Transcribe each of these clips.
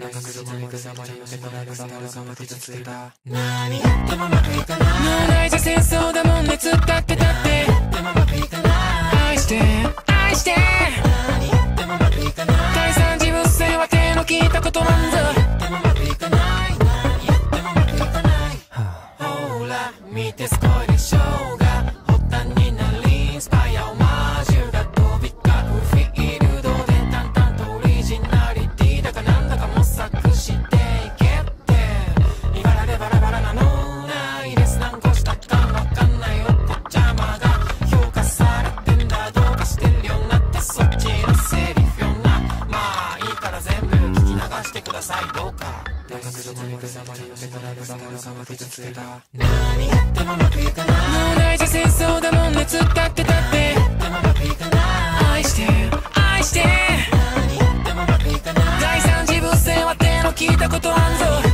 大学まりけたら傷ついた何やってもうまくいかない脳内じゃ戦争だもんね突っ立ってたって何ってもうまくいかない愛して愛して何言ってもうまくいかない第三次物性は手の利いたことなんだほら見てすごいでしょつけた何やってもうまくいかない。もう大事戦争だもんね突っ立ってたって。何やってもうまくいかない愛して愛して何やってもうまくいかない。第三次物線は手の聞いたことあんぞ。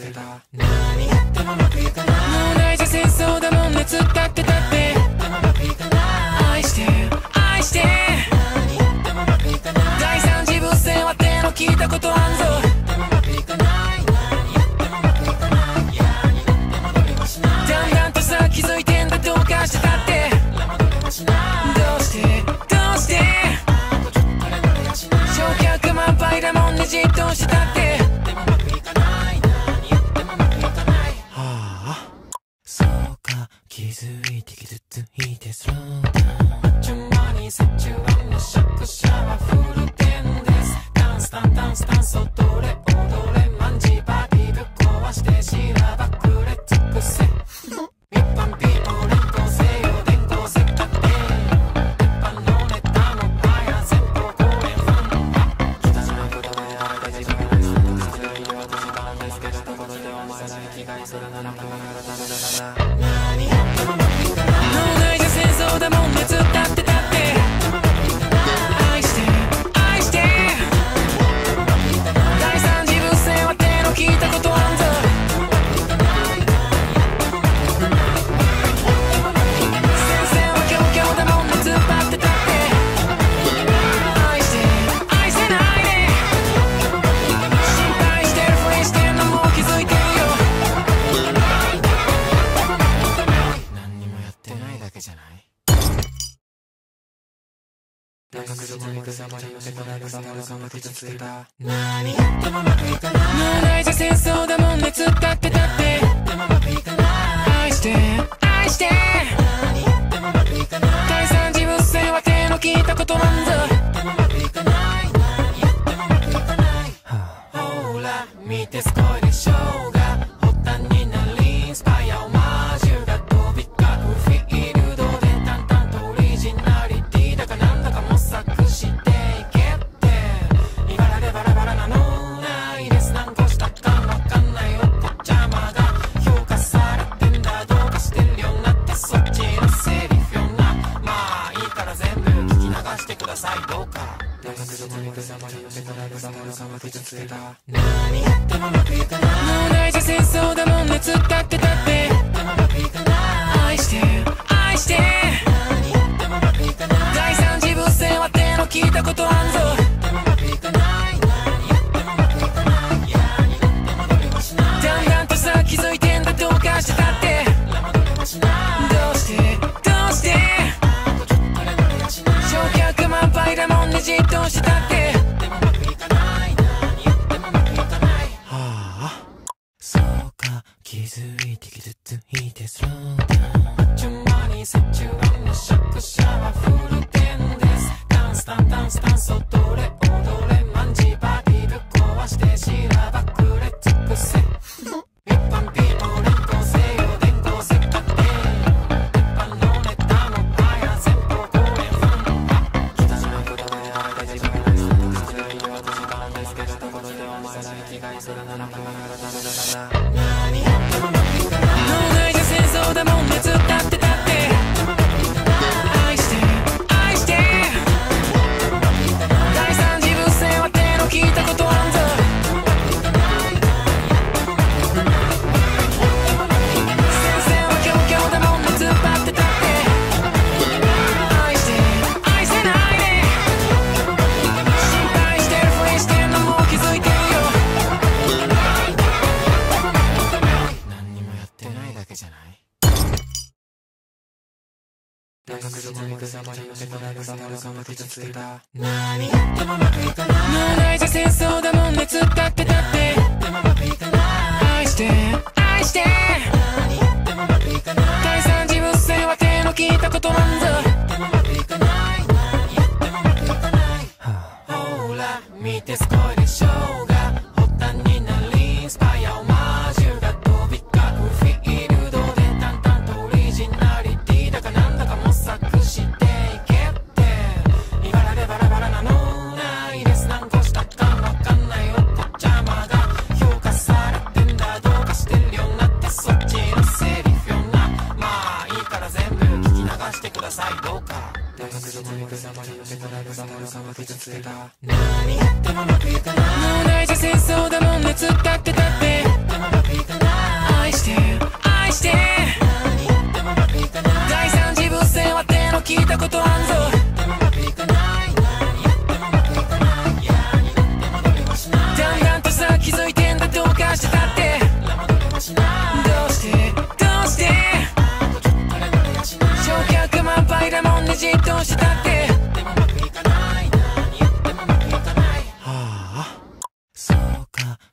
てた。何やってもうけくない。もう戦争だもんねつった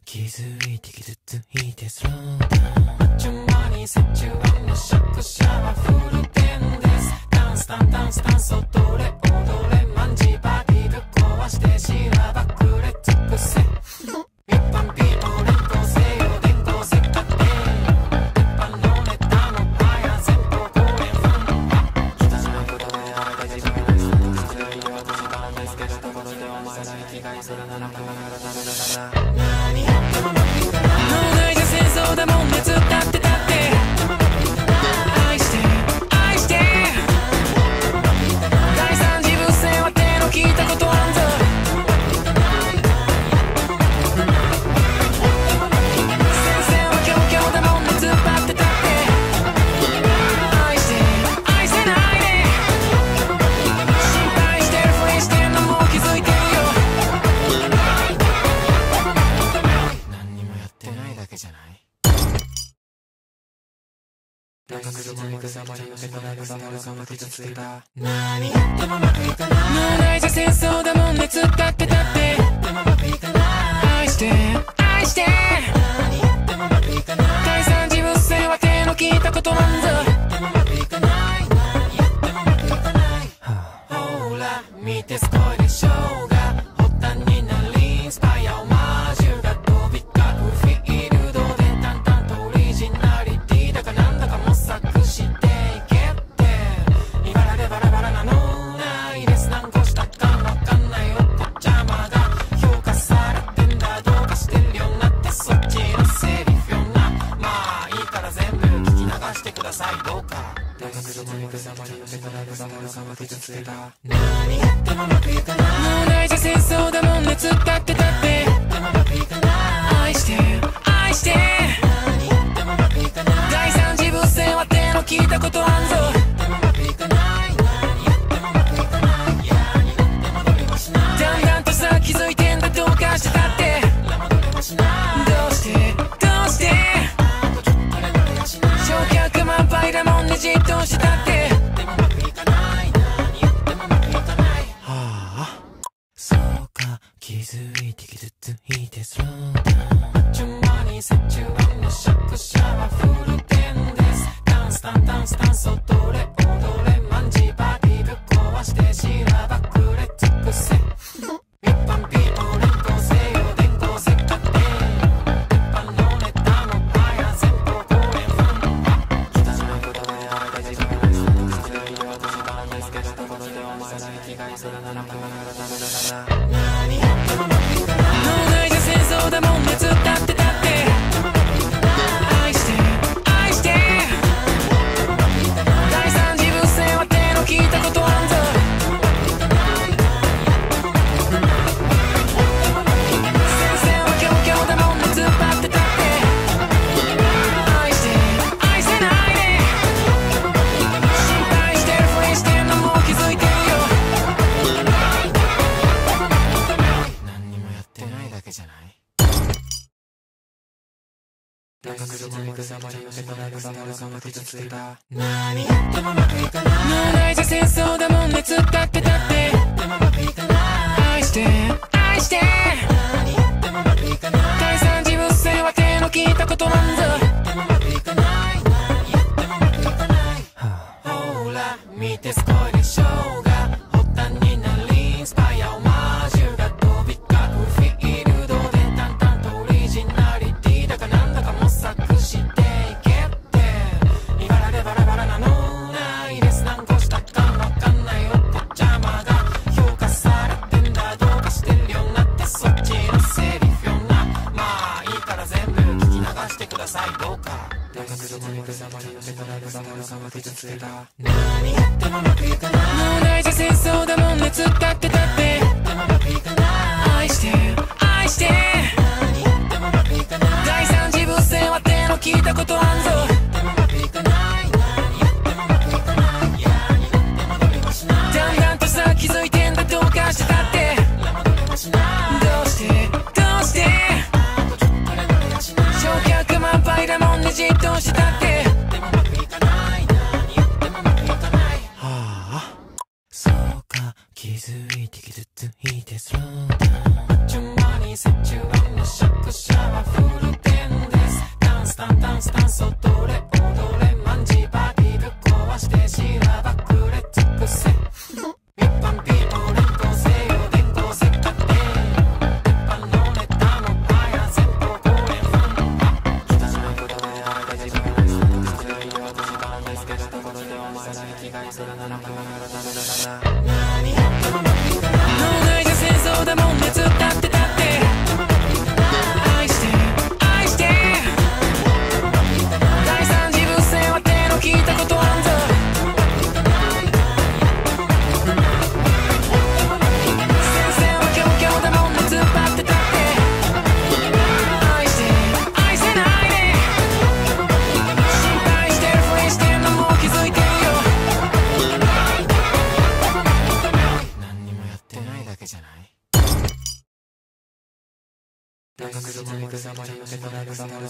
気づいて傷ついてスローダウンちゅう間に折衷案のシャックシャワフルテンですダンス。ダンダンスダンス踊れ踊れマンジバディぶっ壊してしらばくれ尽くせ da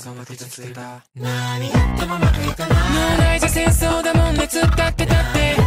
謎の傷ついた何やってもうまくいかない。脳内じゃ戦争だもんね突立ってたって。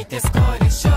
ら見て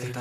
る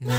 何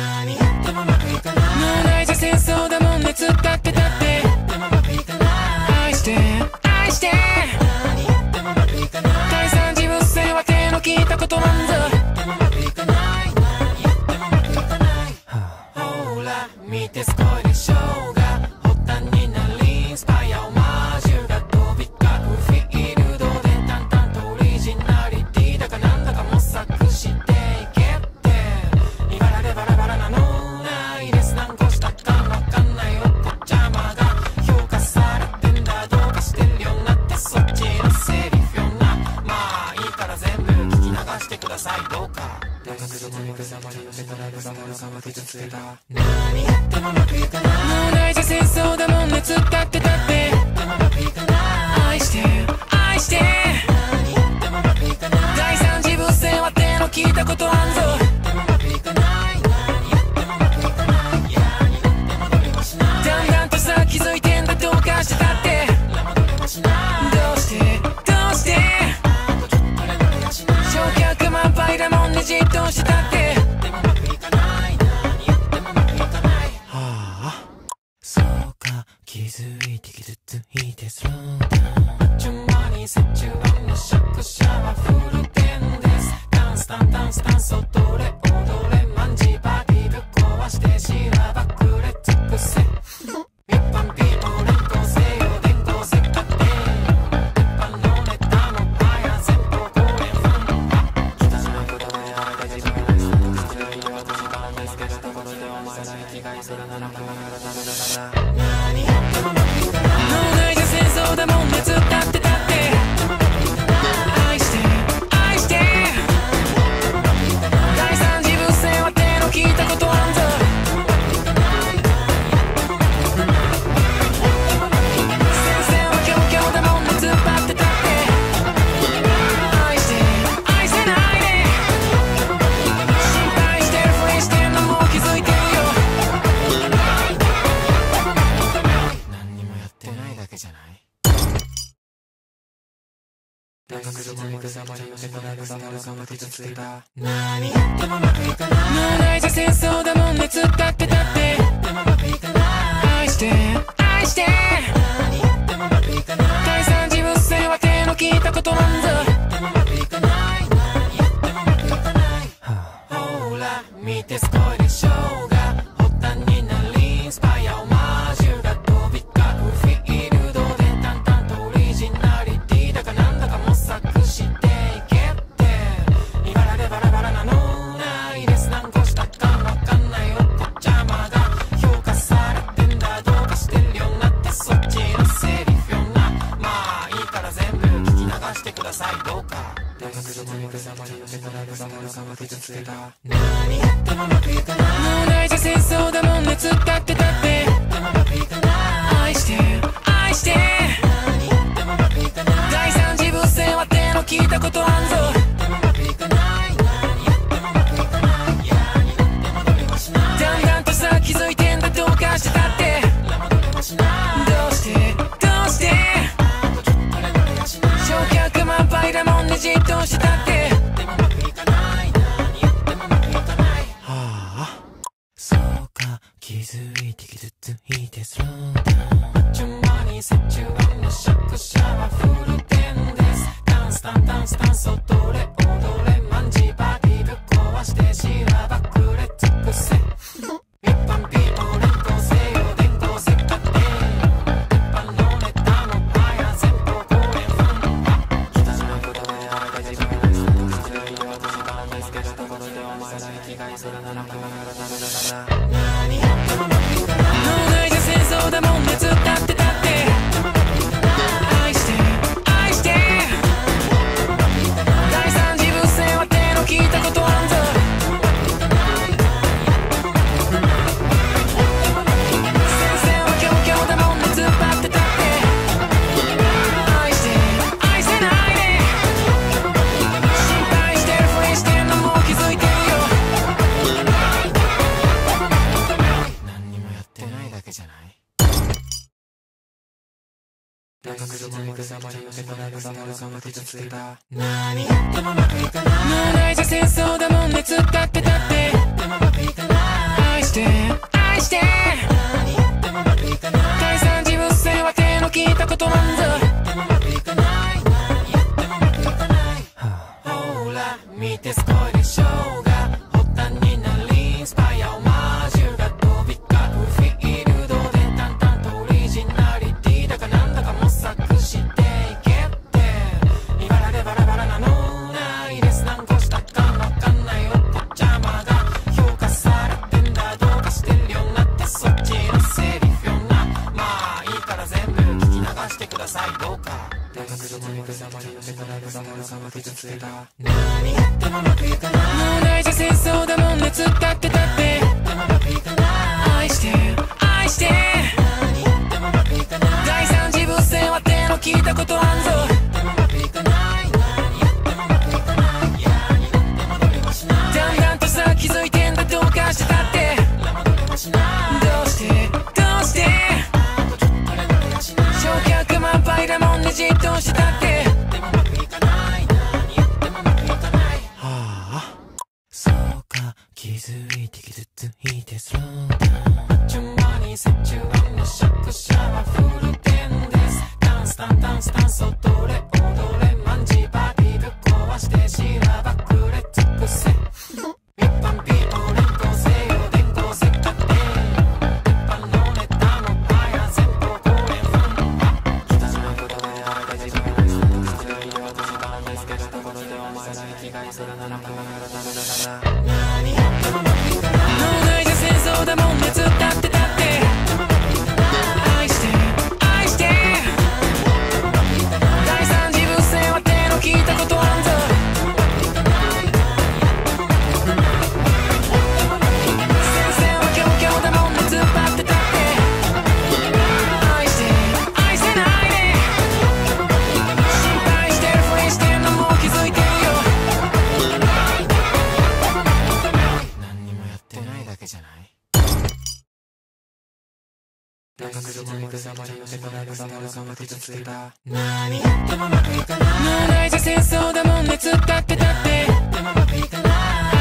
大学どこに行くざまに寄せたライブがもろさま傷ついた何やってもうまくいかな。いも無内じ戦争だもんね突っ立ってたって何やってもうまくいかな。い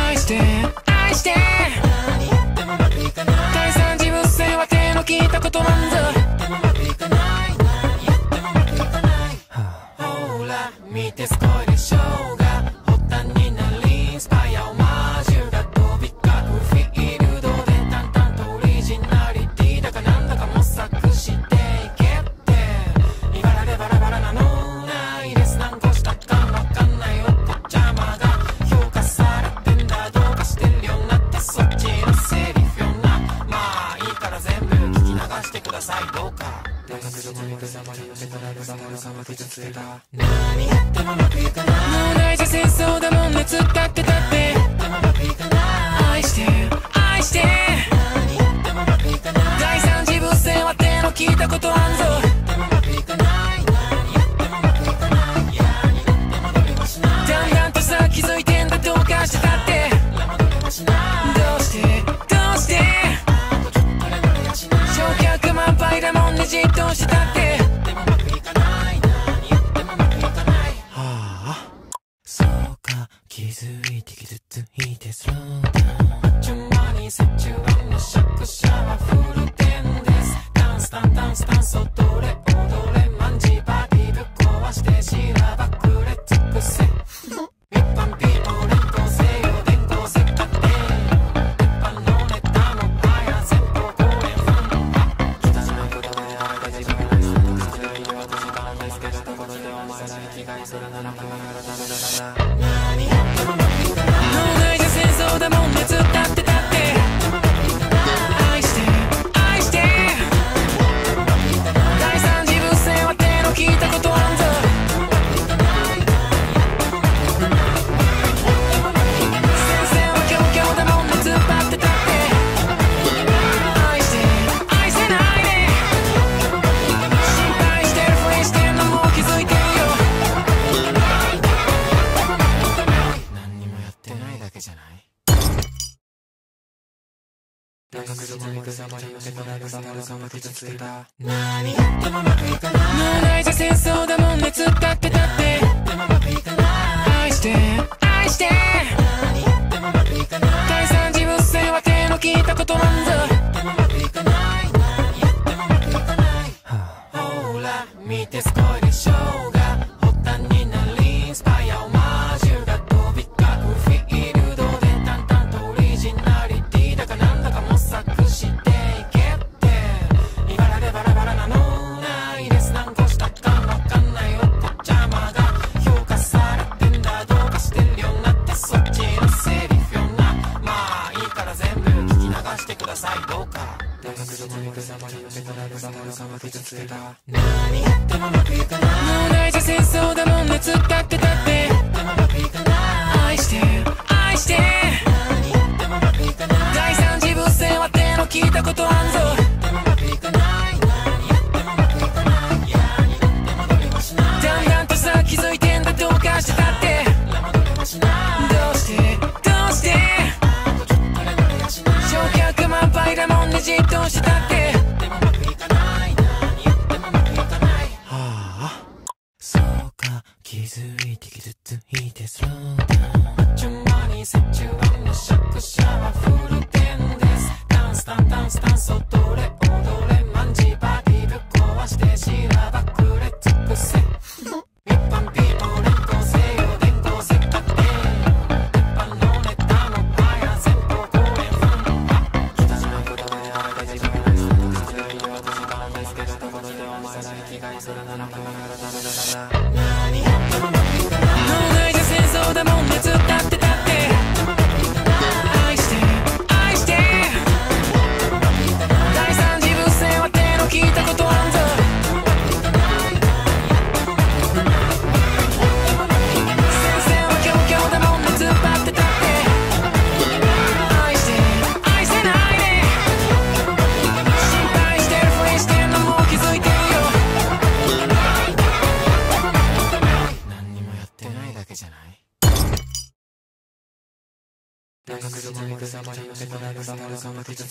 愛して愛して何やってもうまくいかな。い第三次物性は手の聞いたことな。んぞ何やってもうまくいかな。い何やってもうまくいかな。いほら見てすこせたさ傷つた何やってもうまくいかない無題じゃ戦争だもんねっ立ってたってやってもまくいかない愛して愛して何やってもまくいかない第三次物性は手の聞いたことあんぞやってもうまくいかないやいいやいだんだんとさ気づいてんだどうかしてたって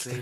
つい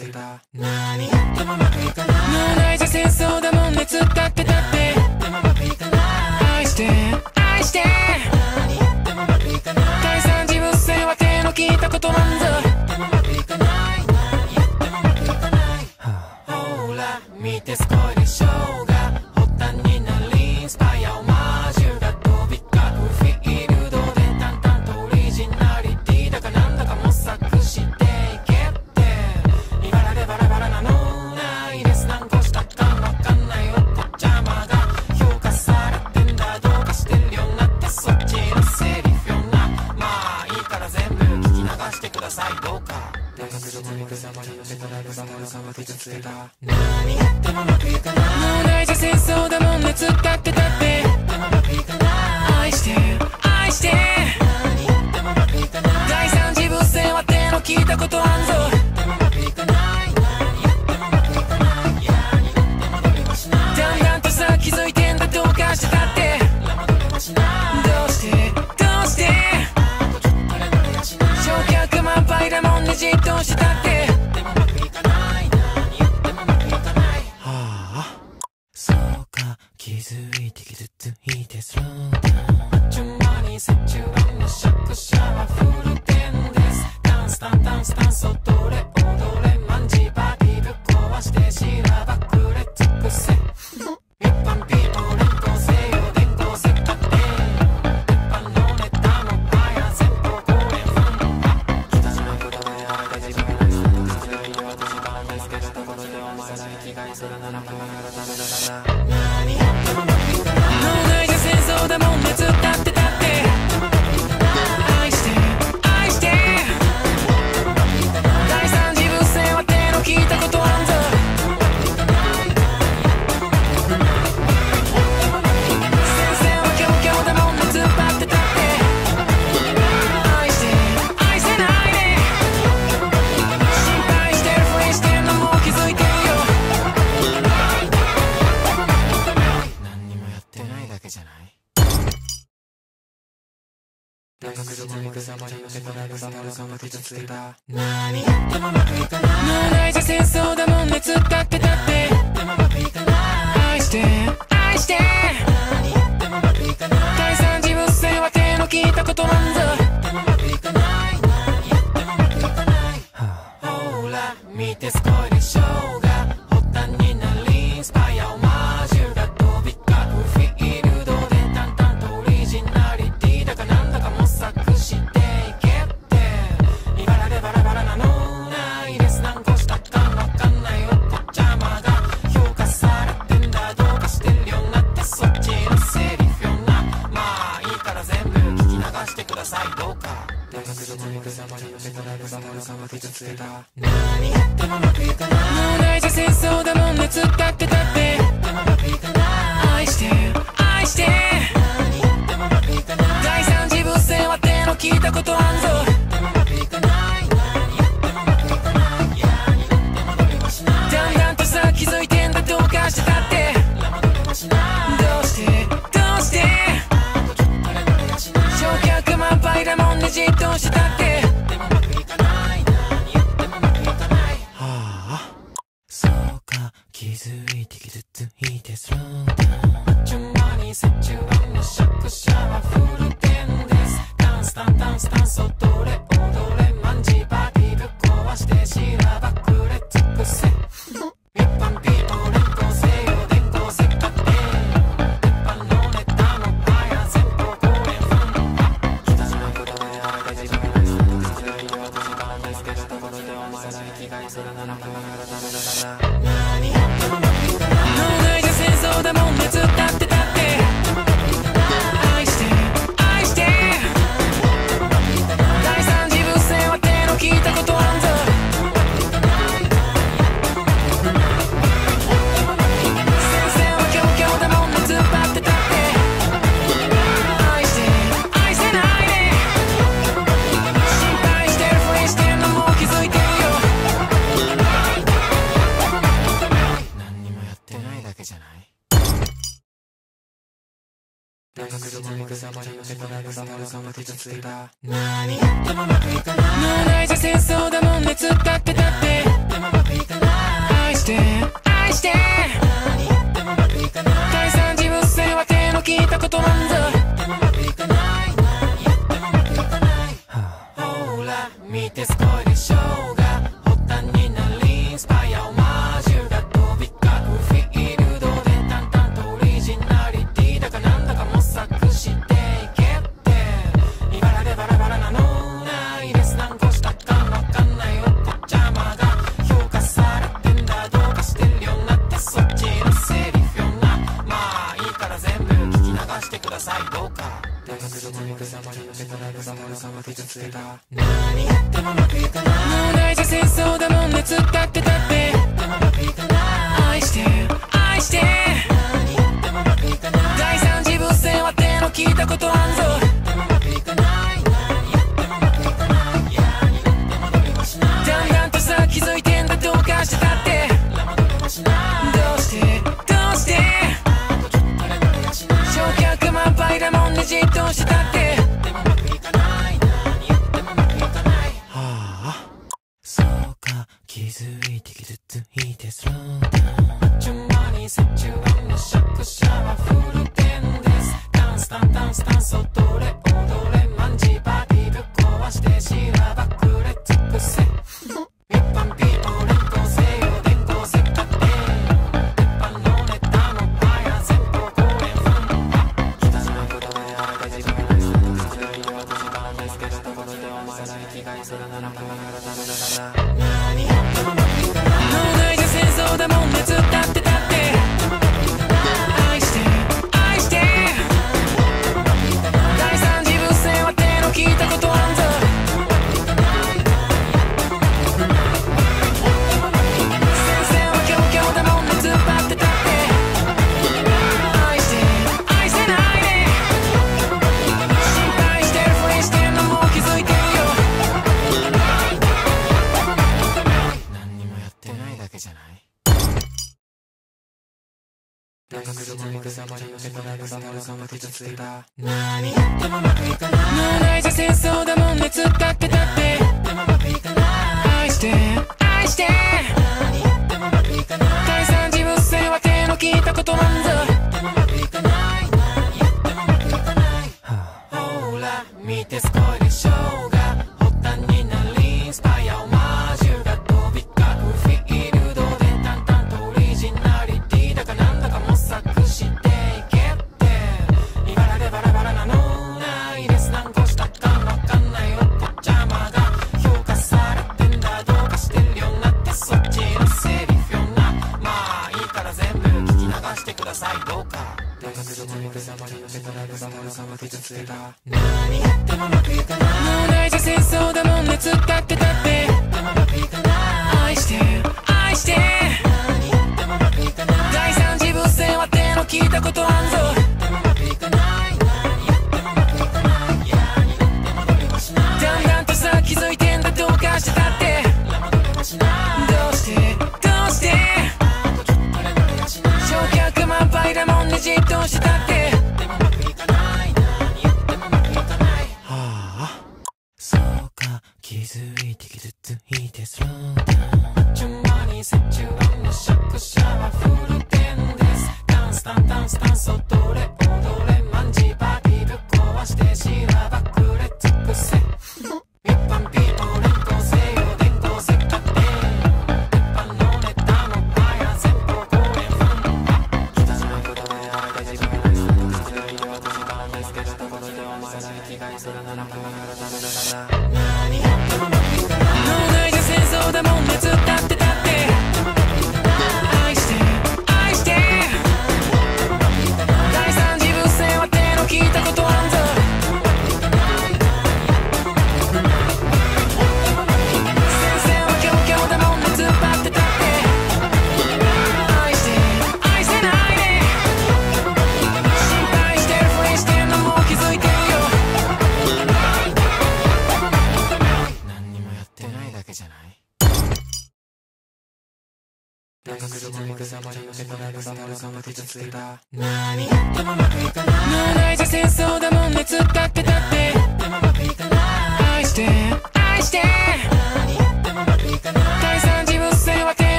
さことは々傷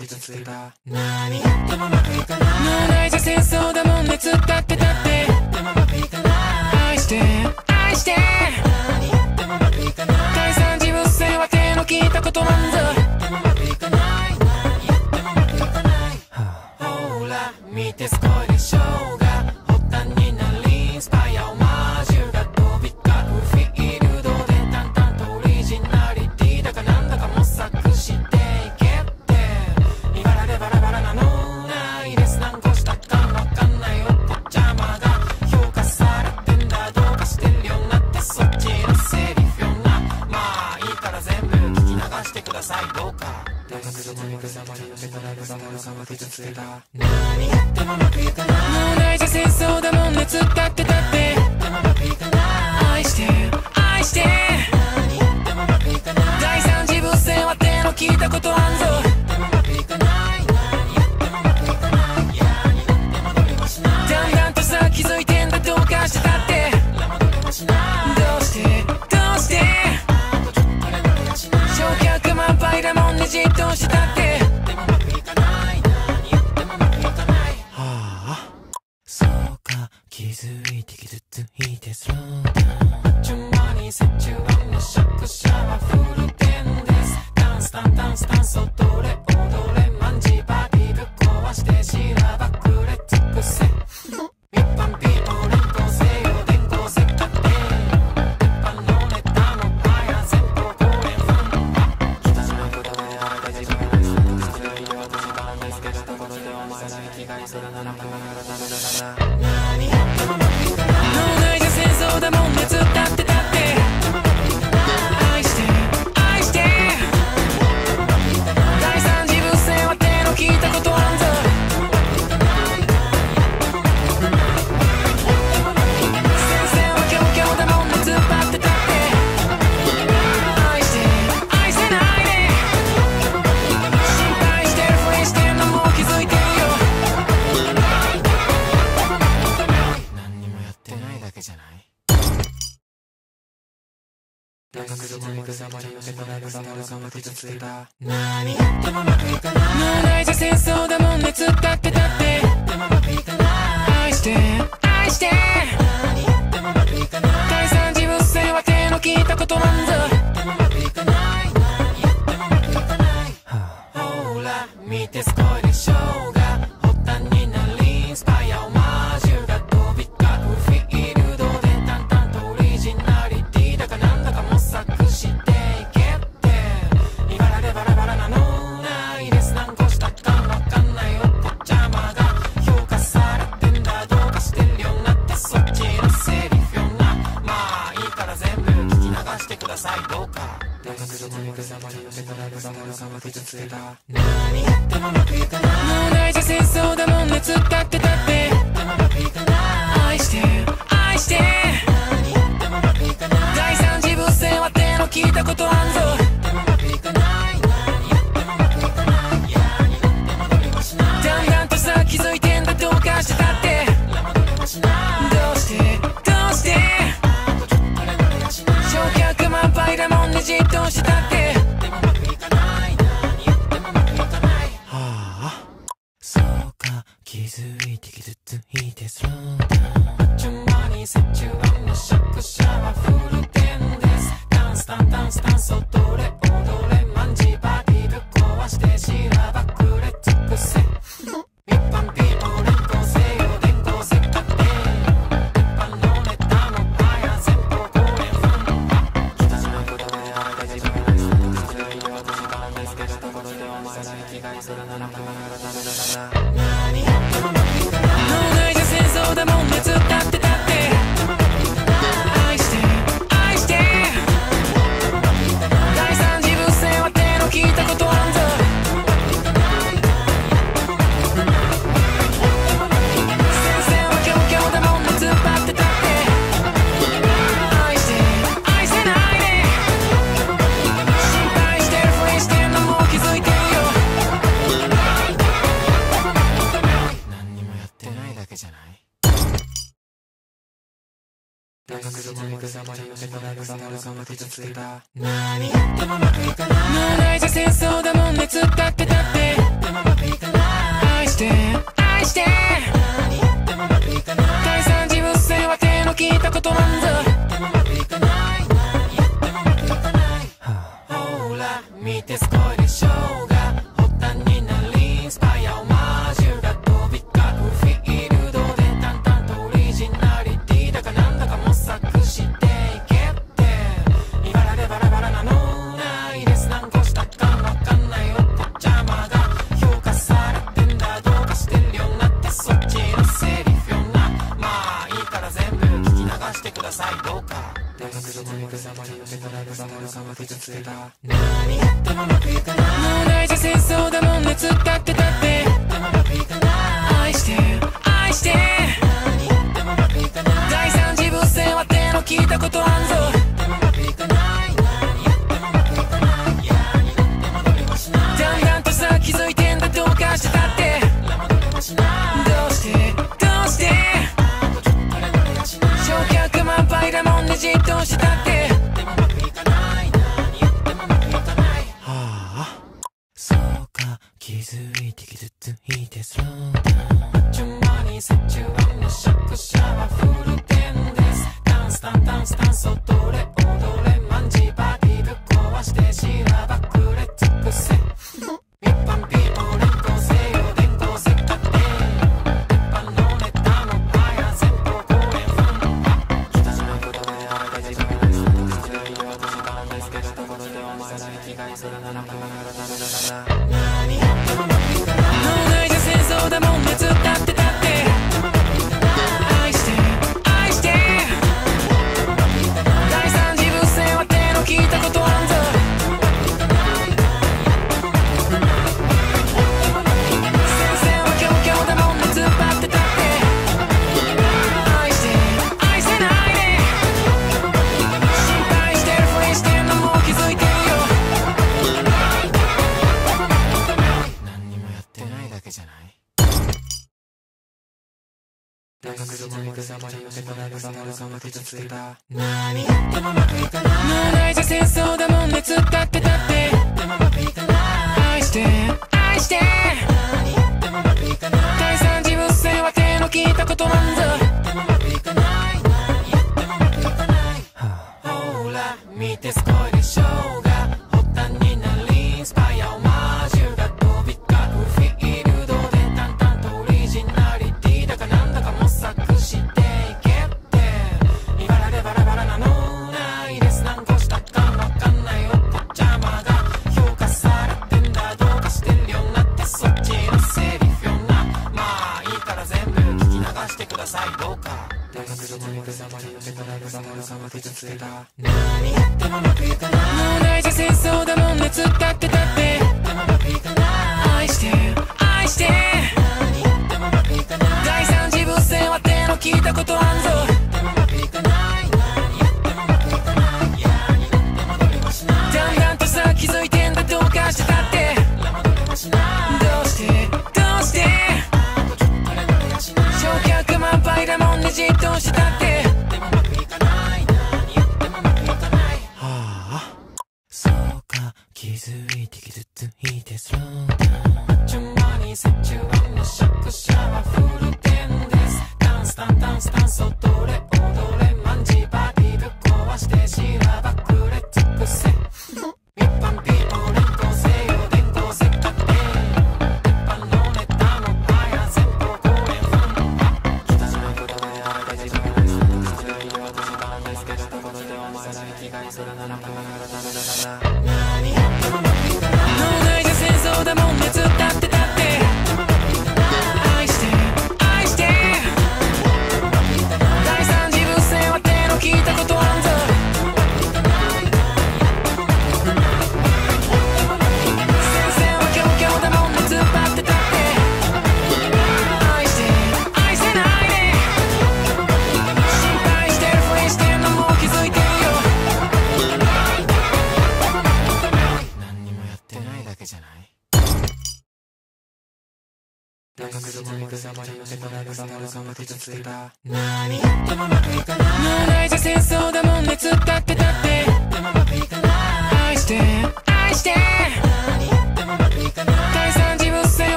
確実だ何やってもうまくいかない。脳内じゃ戦争だもんね突っ立ってたってやってもうまくいかない。愛して。愛して。何やって。もうまくいかない第三次物性は手の聞いたことなんぞ。何やってもうまくいかない。何やってもうまくいかない。ほら見てすごい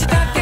じっ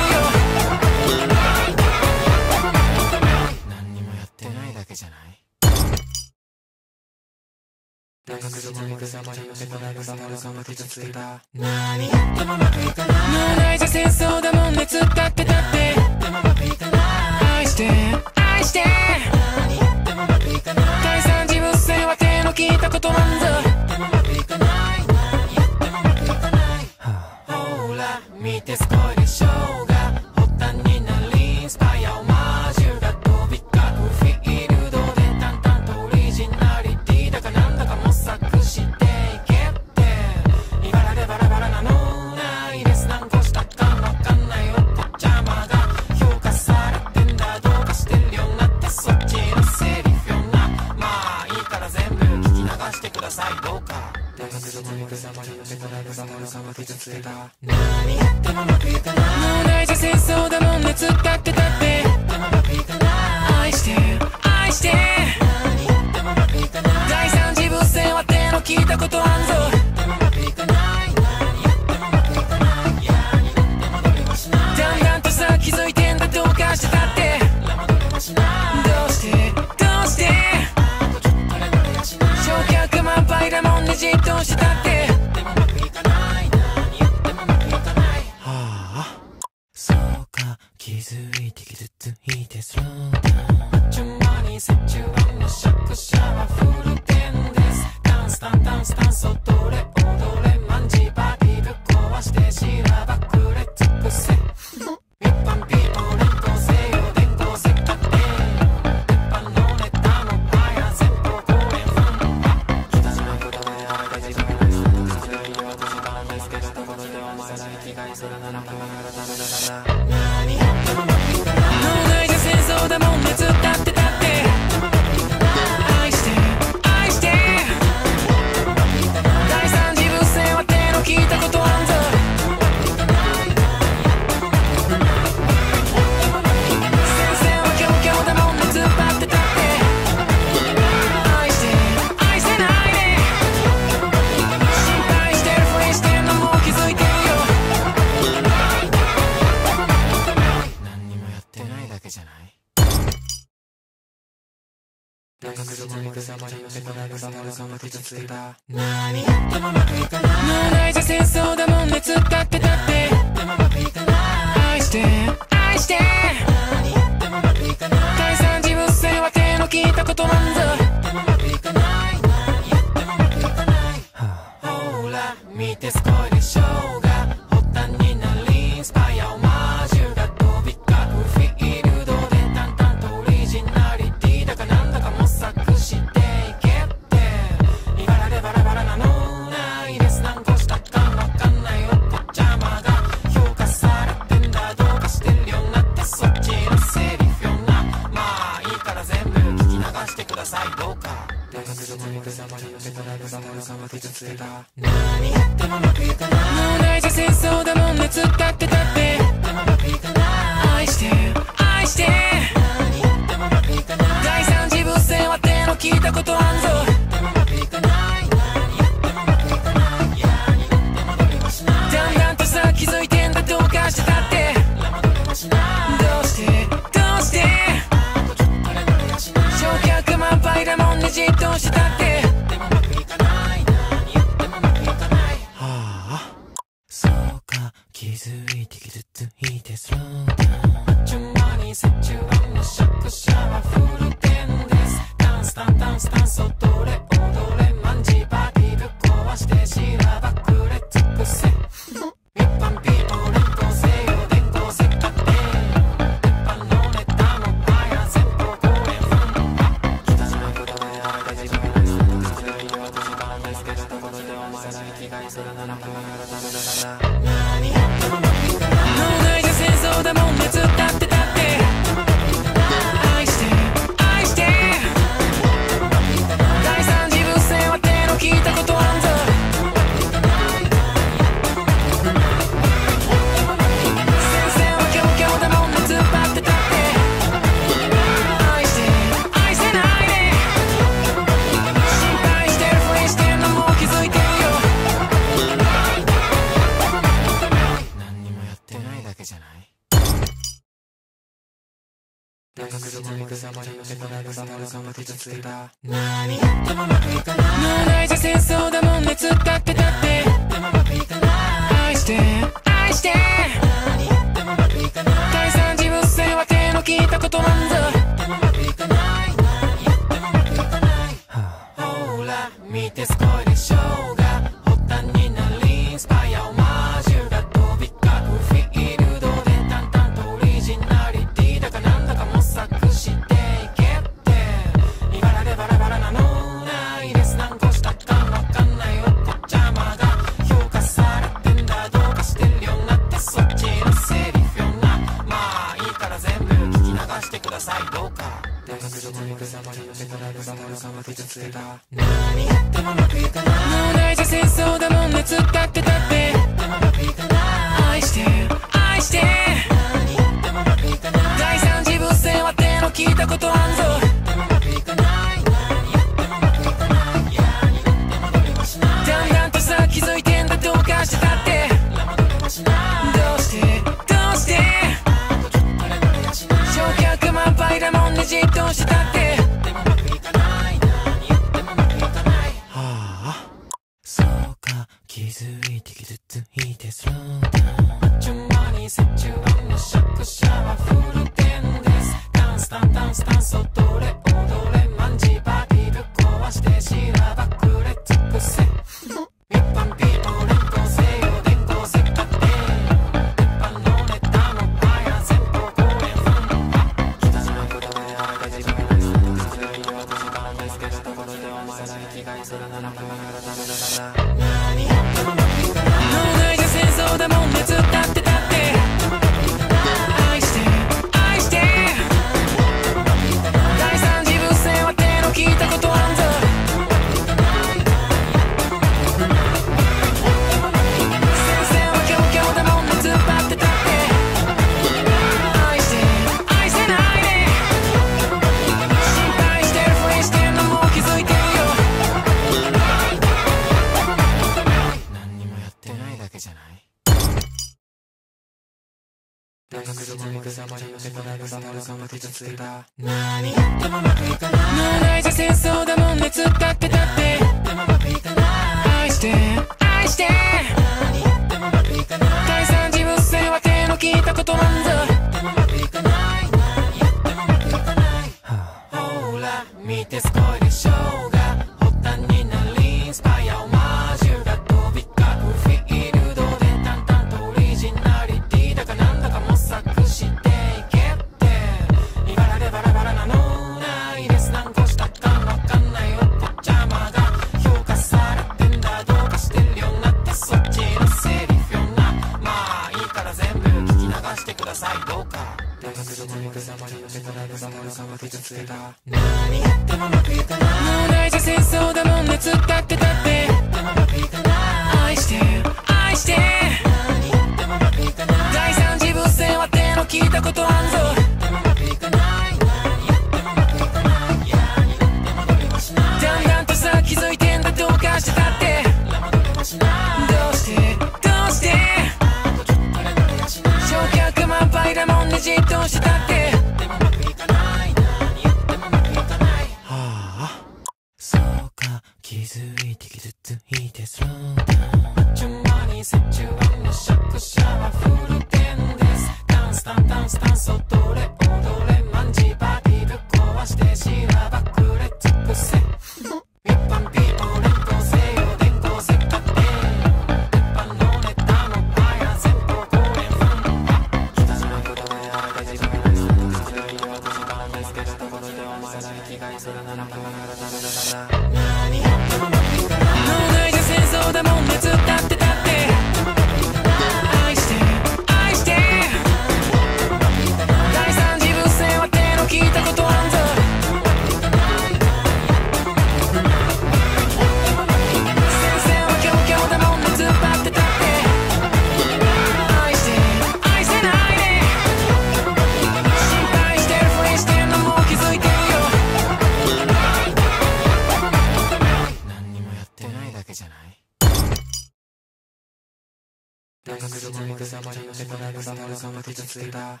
さ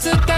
争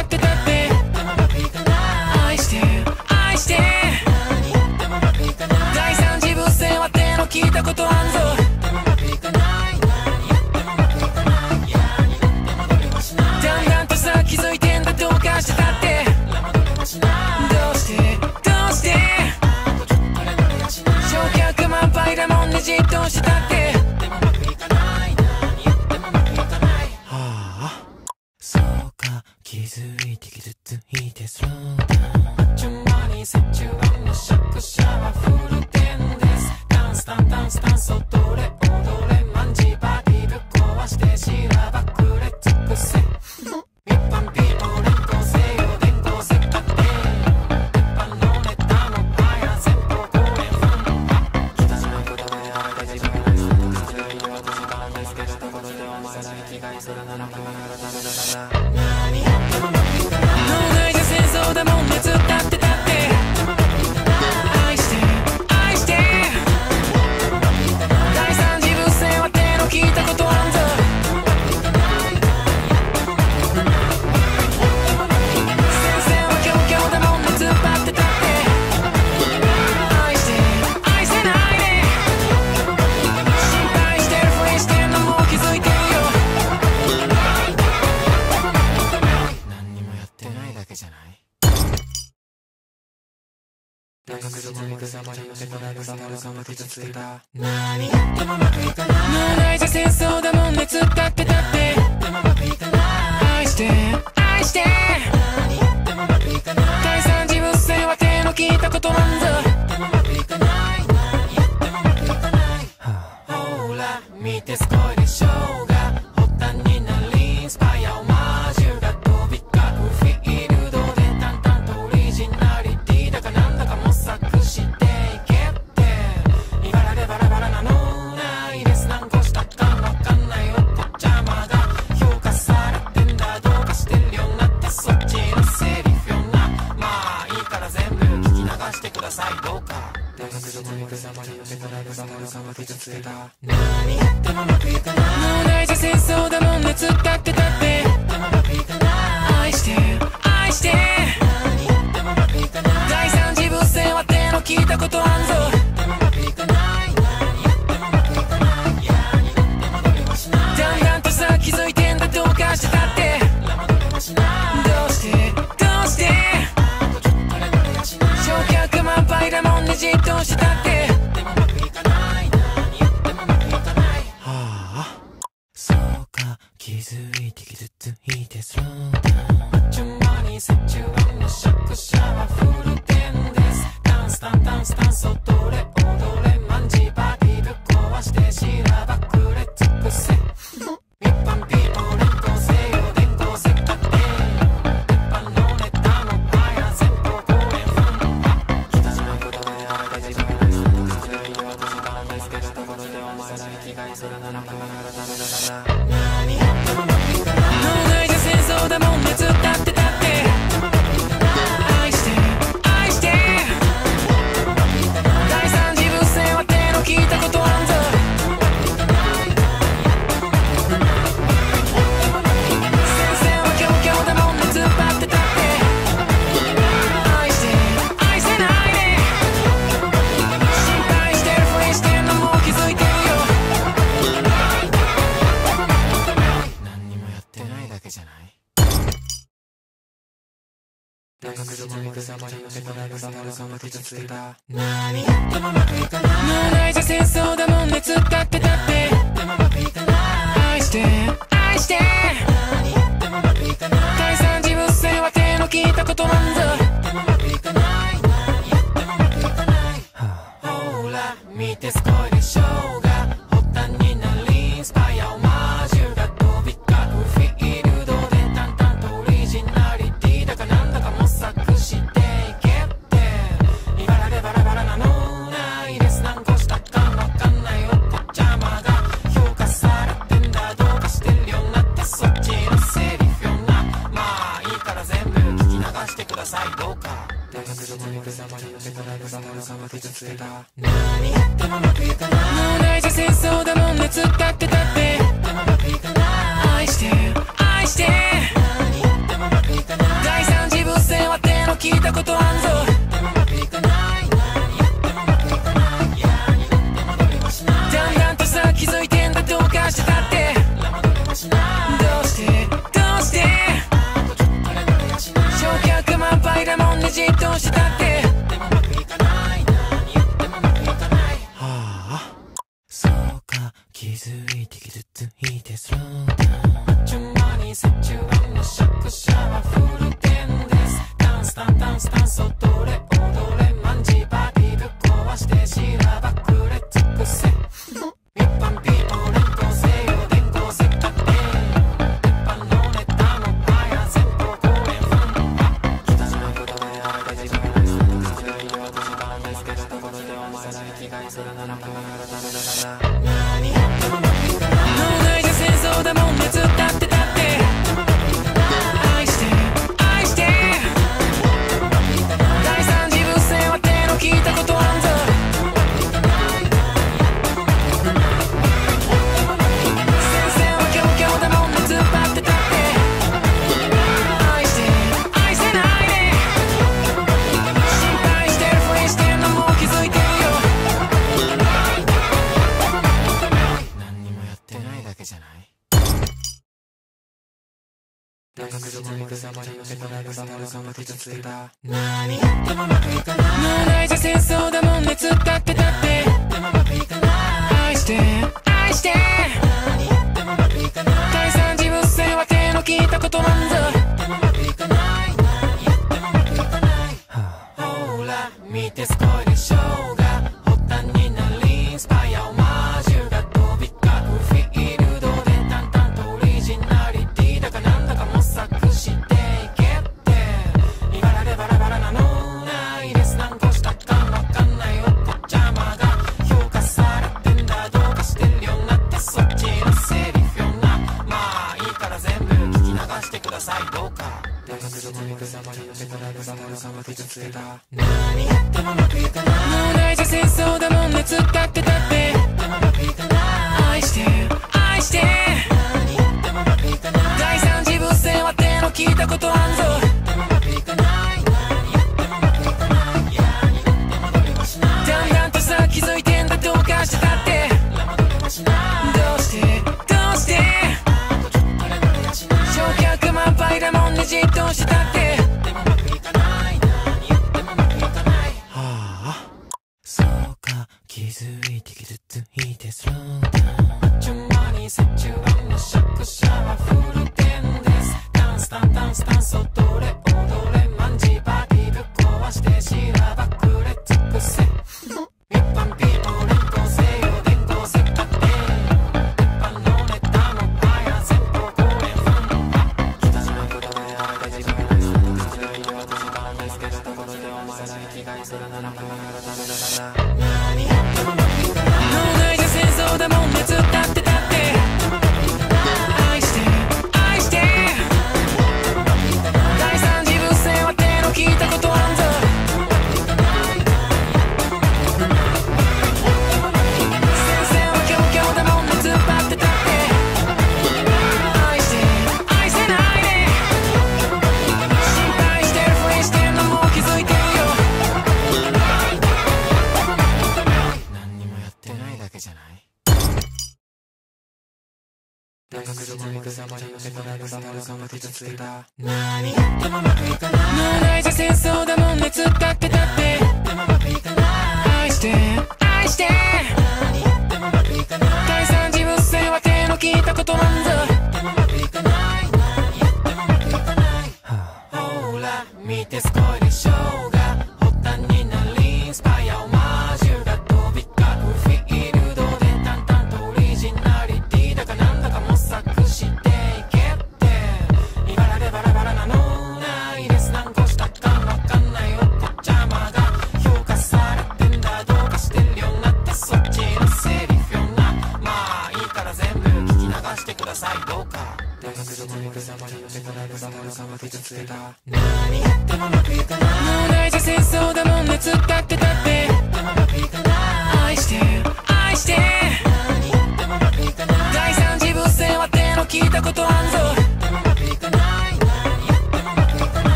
さま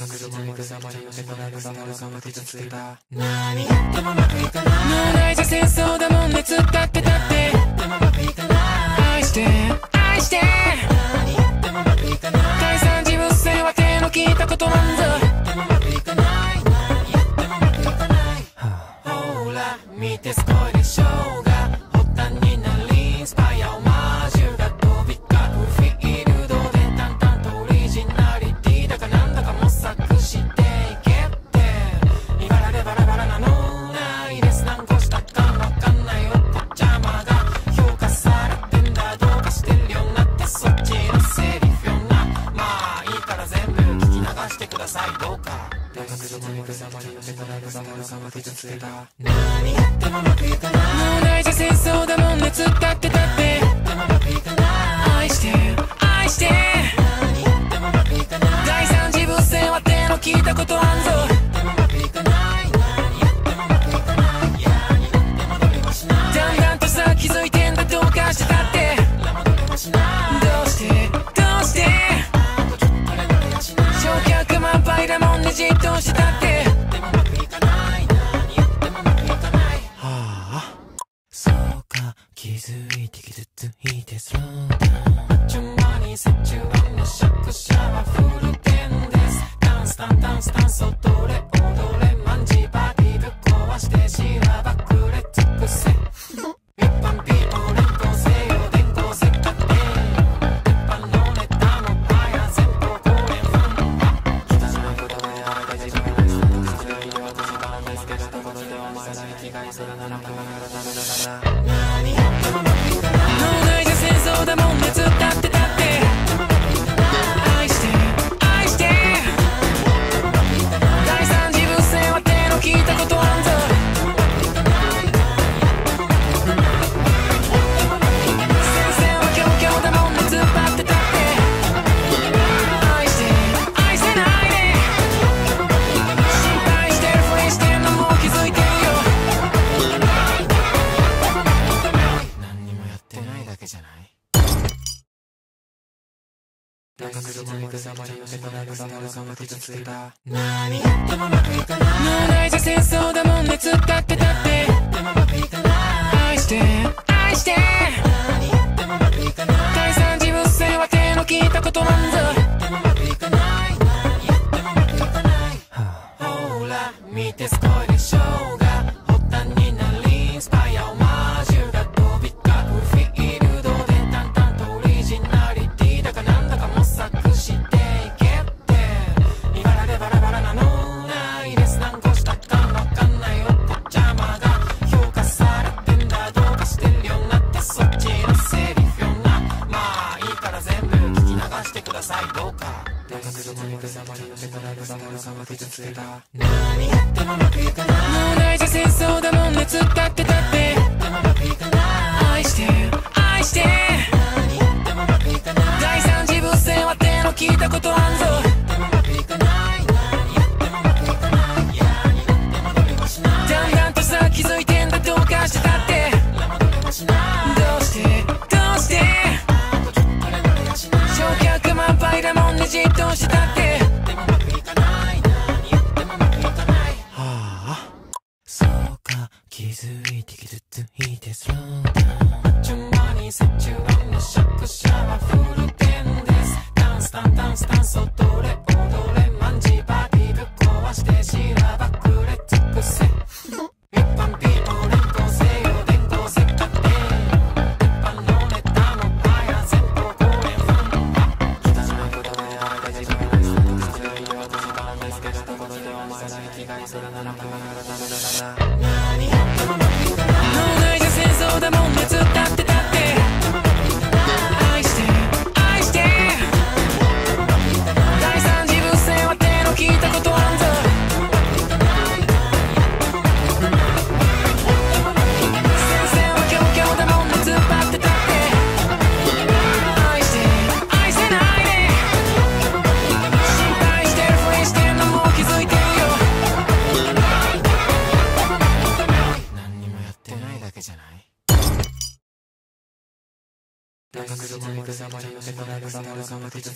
まりのるてついた何やってもうまくいかない題じゃ戦争だもんね突っ立ってたってやってもまくいかない愛して愛して何やってもまくいかない解散事務所は手の利いたことなんぞせたさまるた。何やってもうまくいかな。いもう大事戦争だもんねっ立ってたってやってもまくいかな。い愛して愛して何やってもまくいかな。い第三次分線は手の聞いたことあんぞ。だんだんとさ気づいてんだどうかしてたって。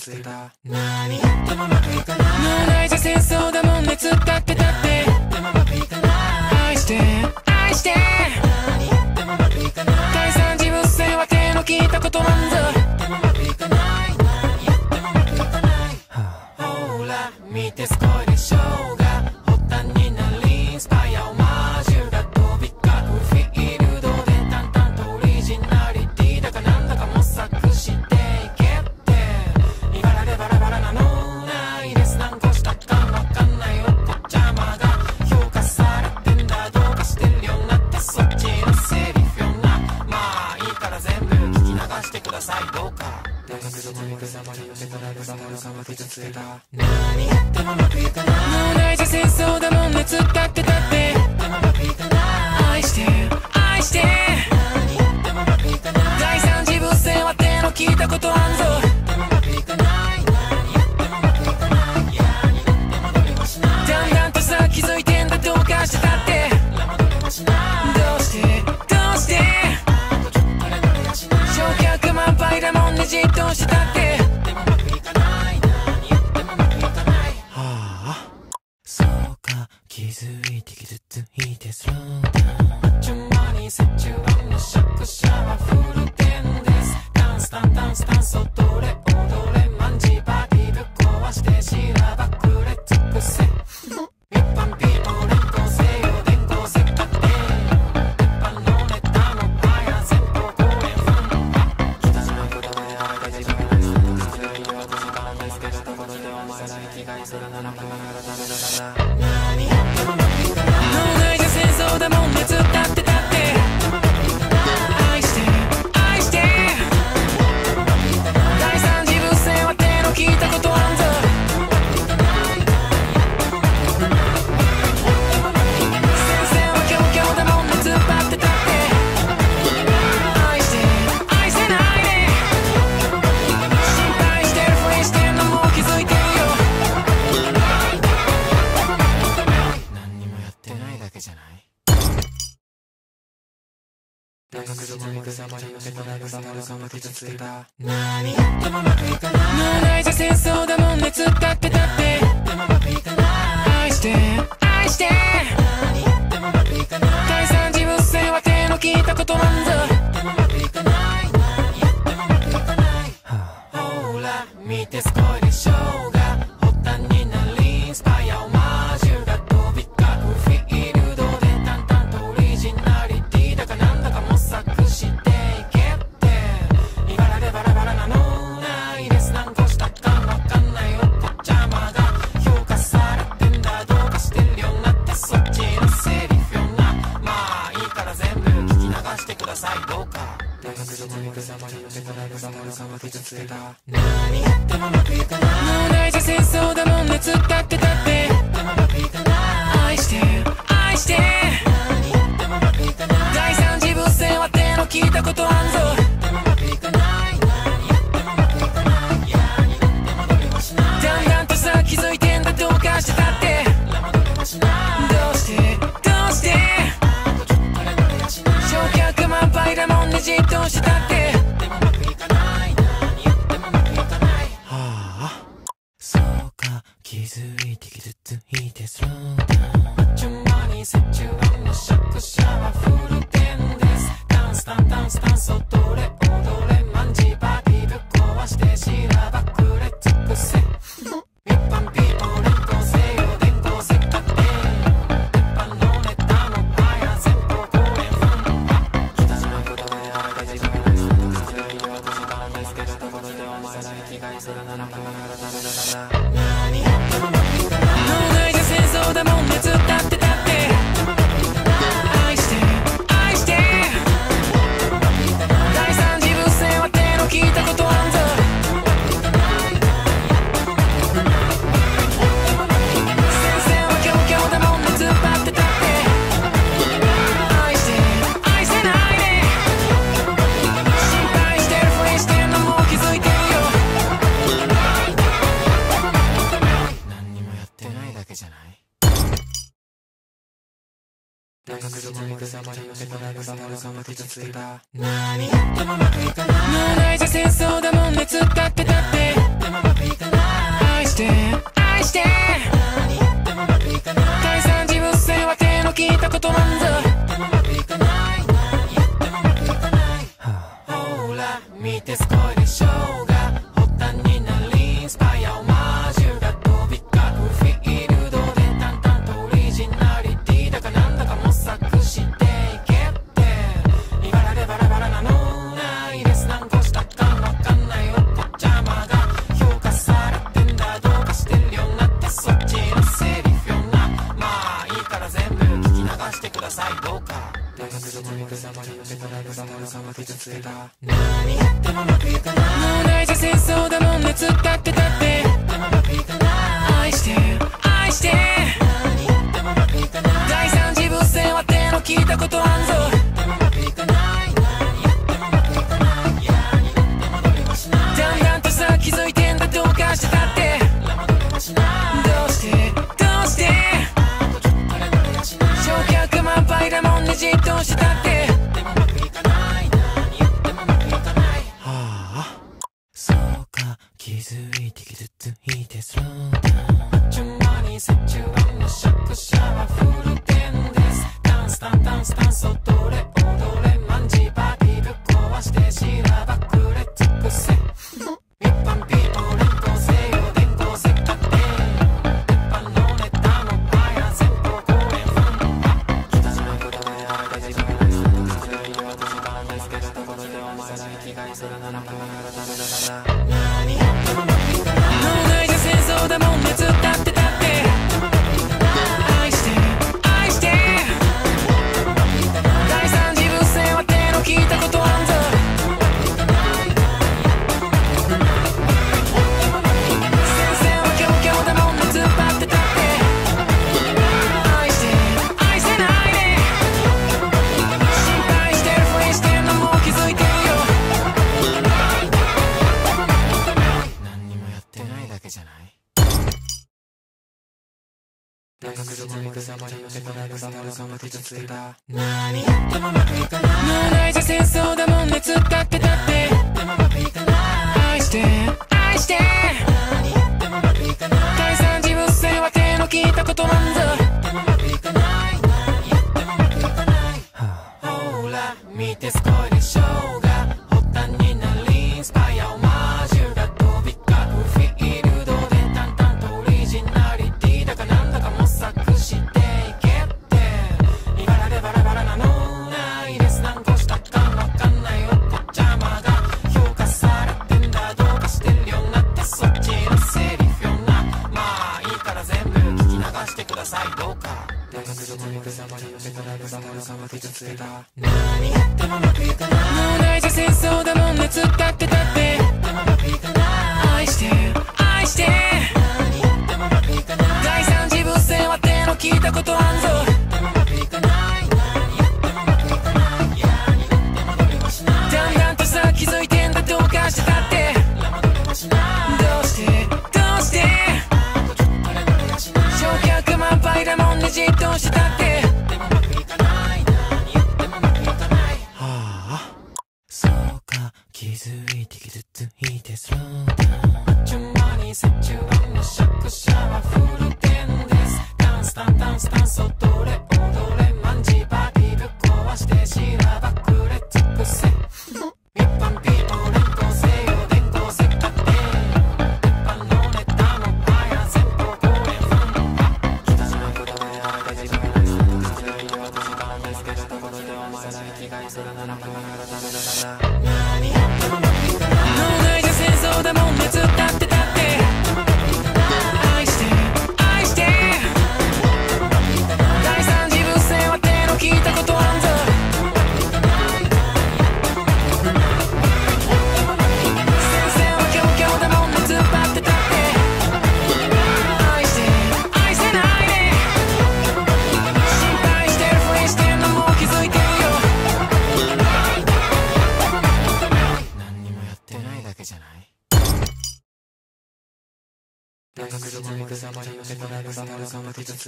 さ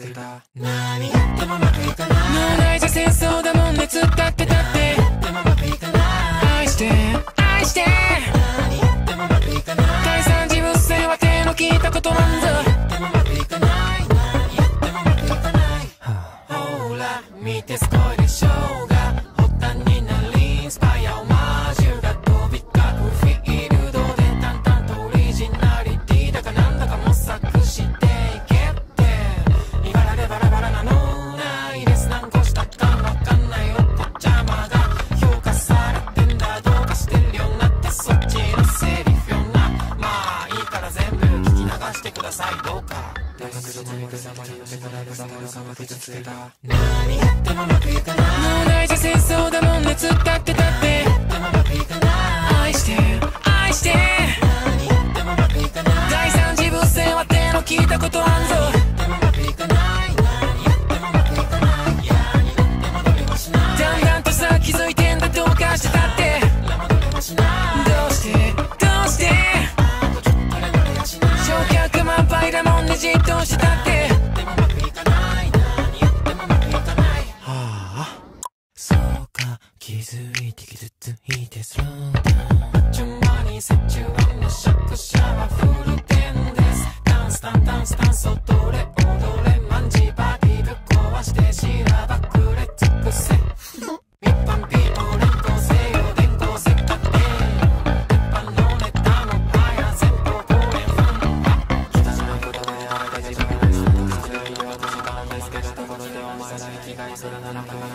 será.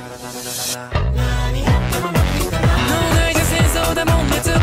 脳内が戦争だもんねずっ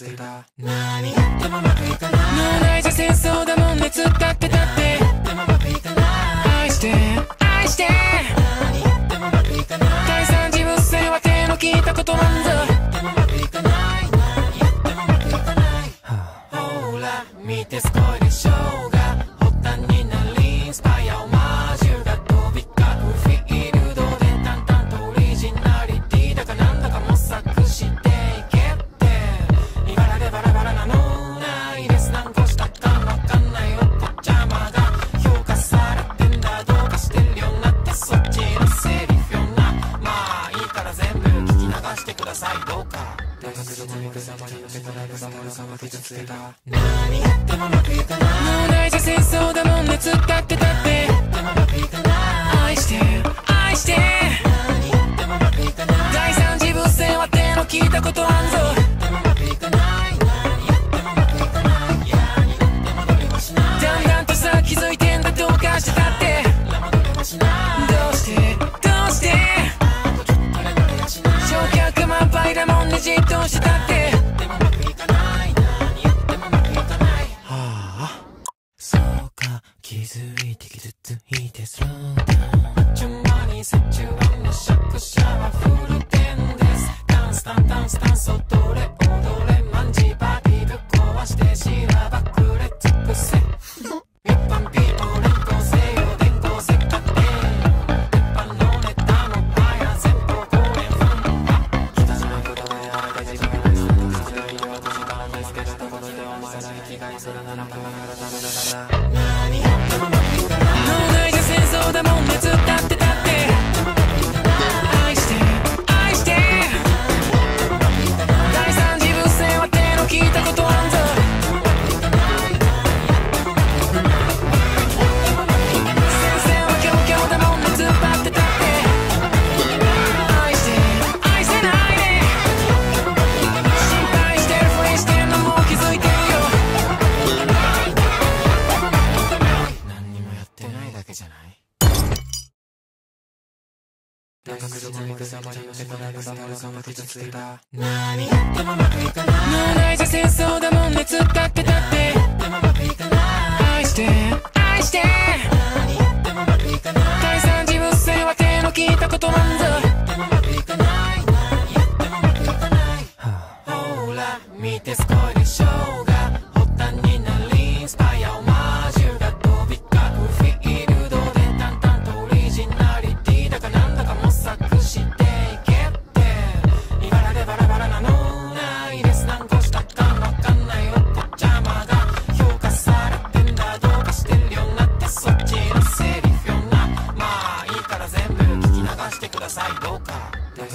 最大。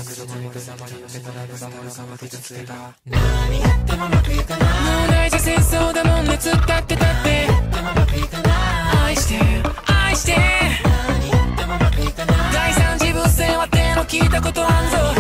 くそこにくませた。傷つた何やってもまくいかないもう大事戦争だもんね突っ立ってたって。何やってもまくいかない愛して愛して。何やってもまくいかない第三次分戦は手の利いたことあんぞ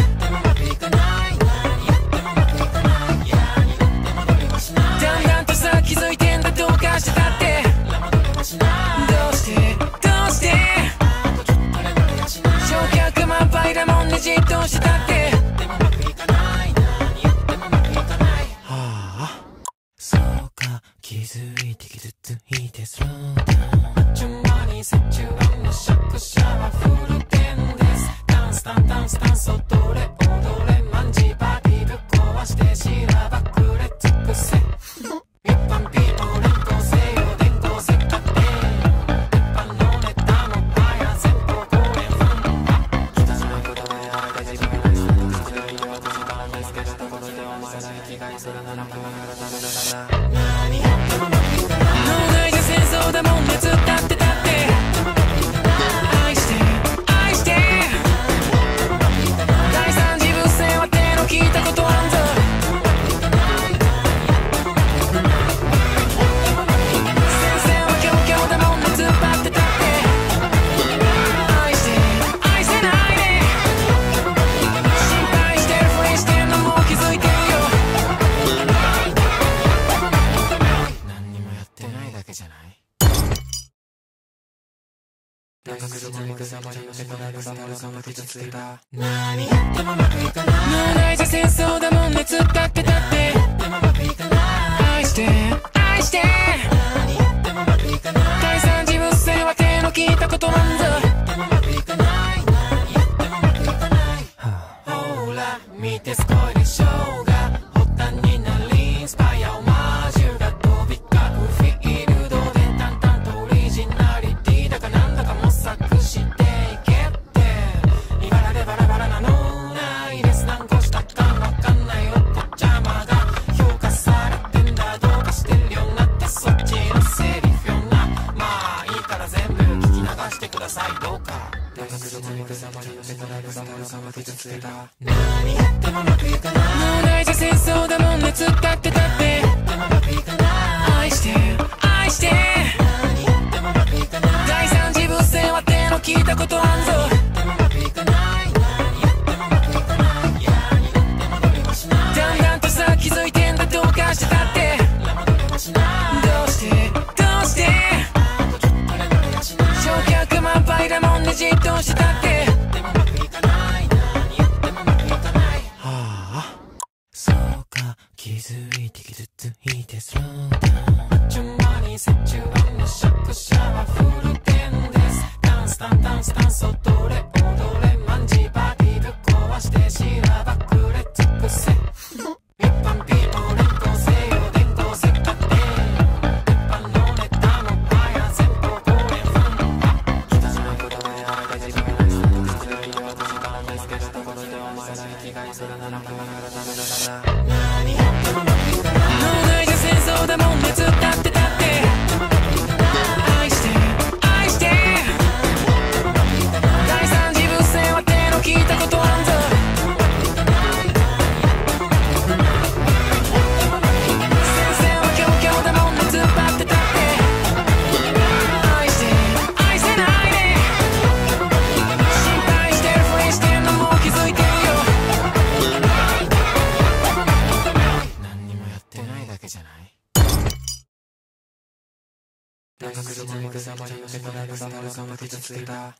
ま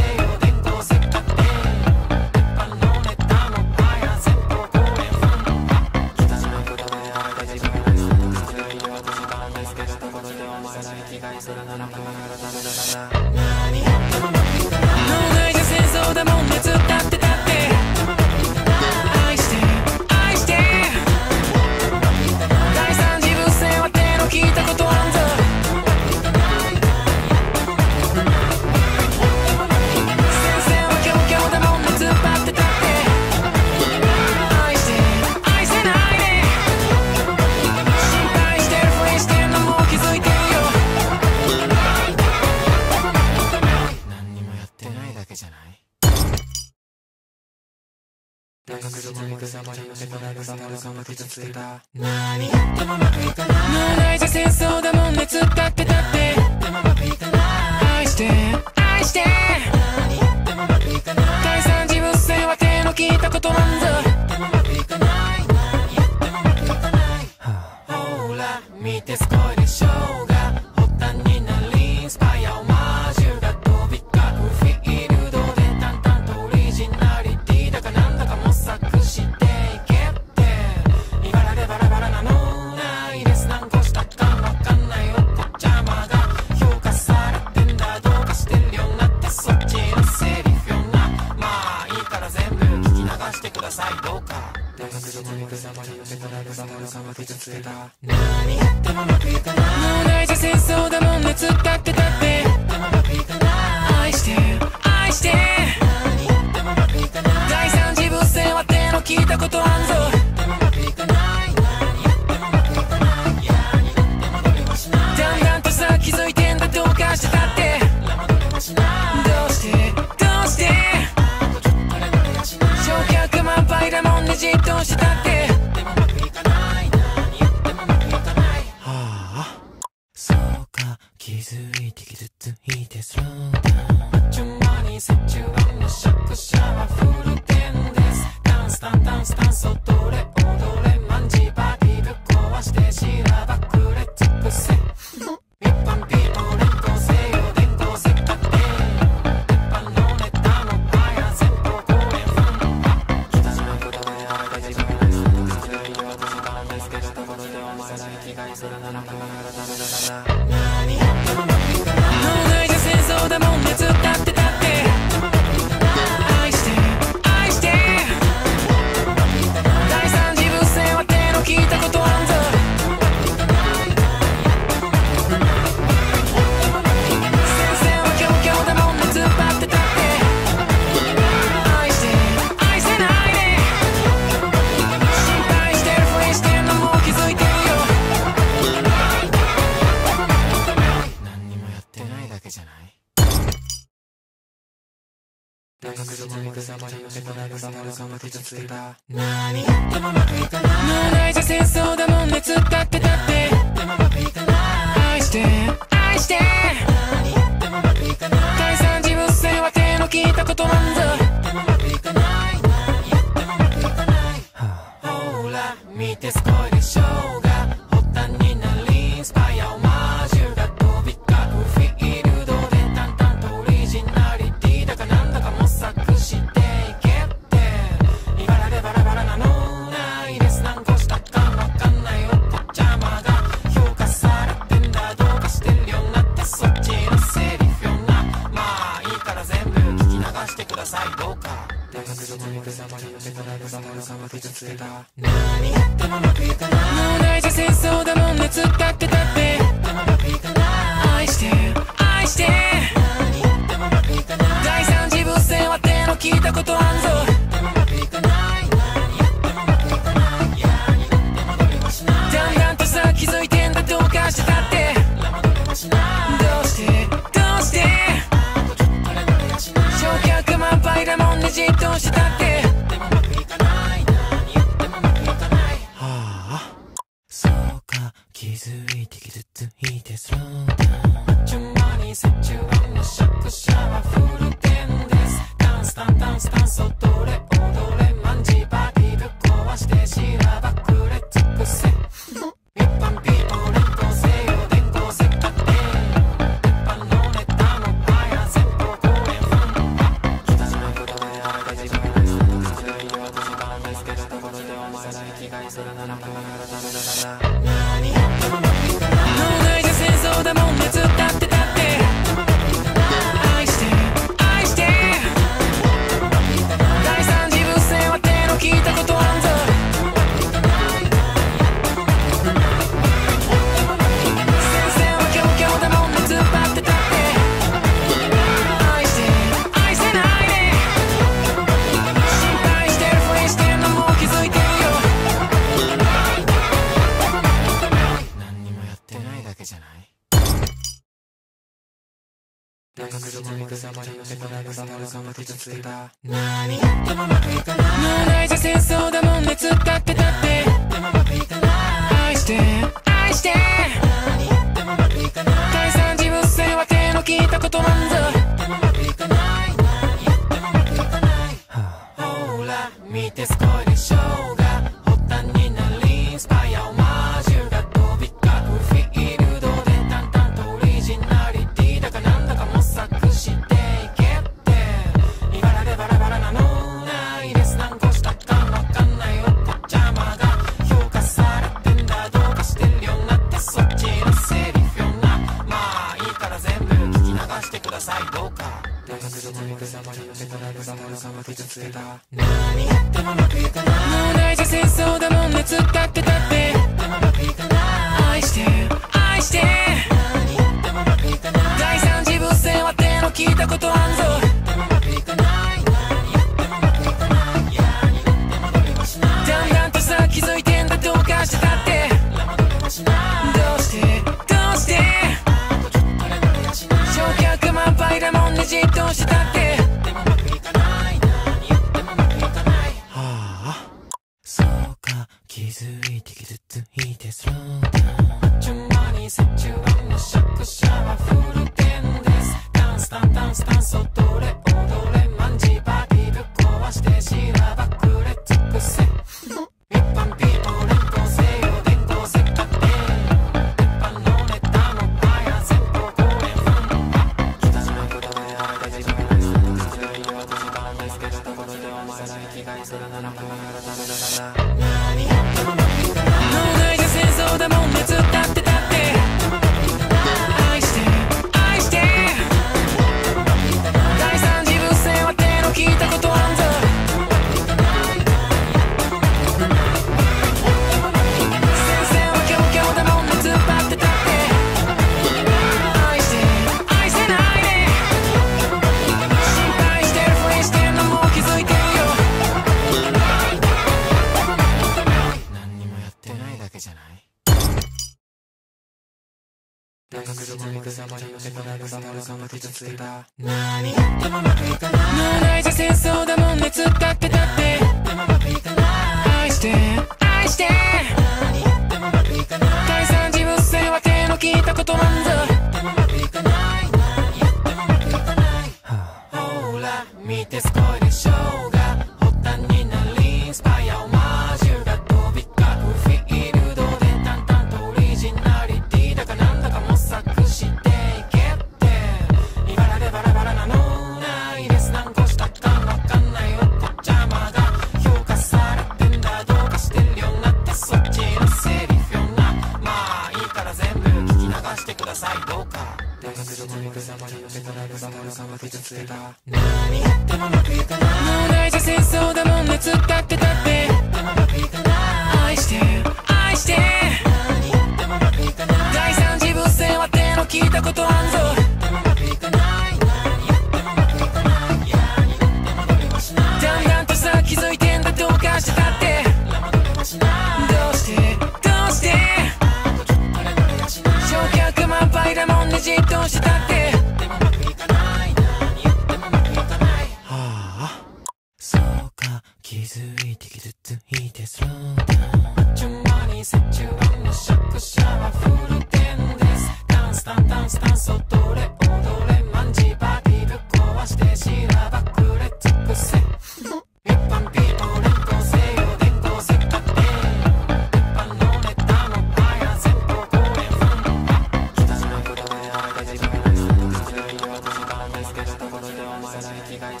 何やっ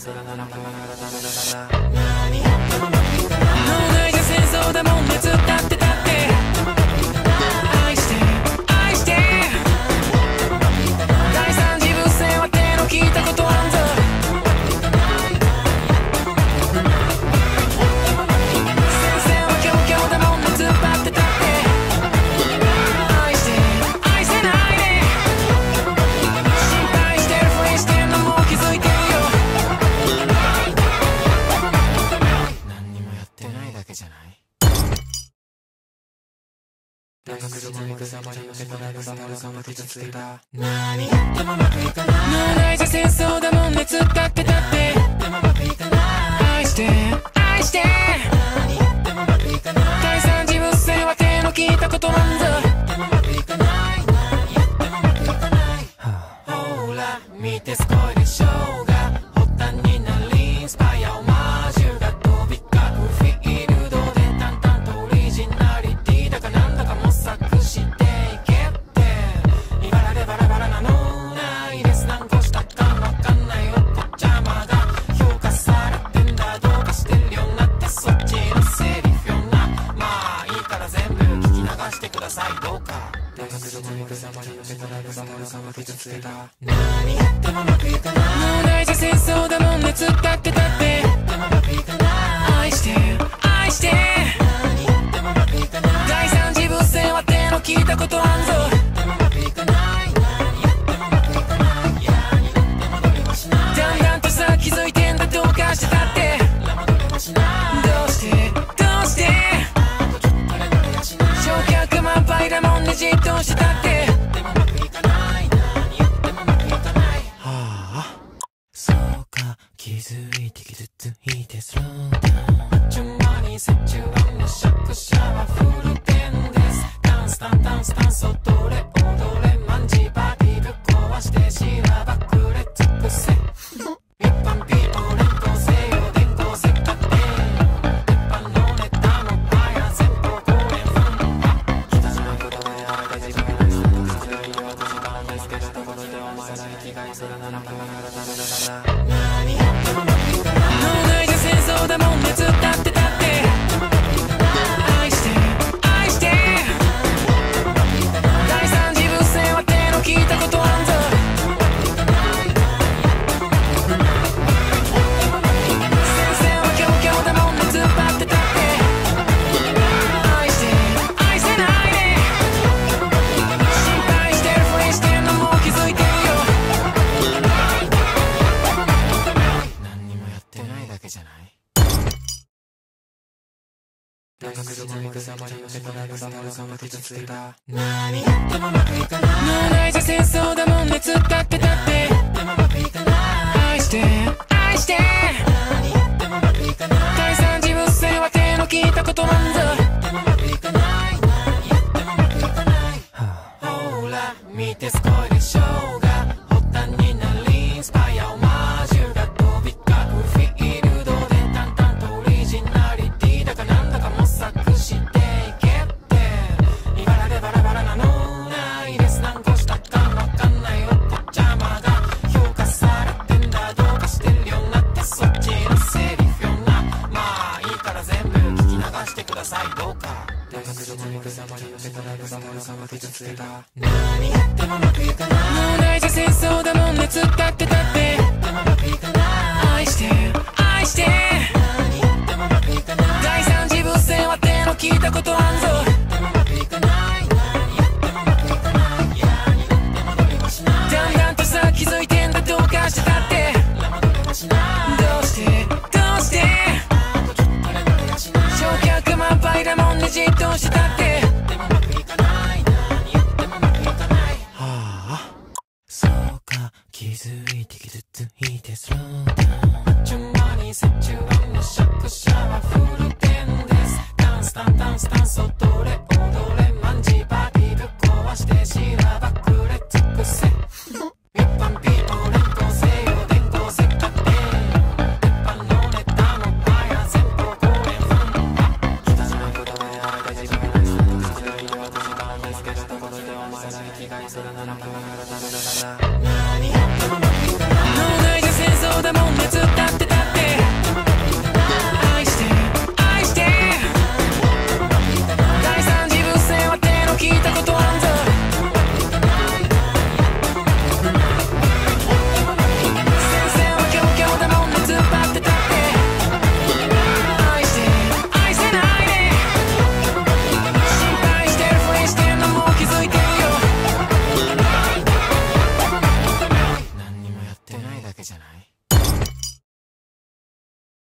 ても負けたな脳内が戦争だもんねつったって será.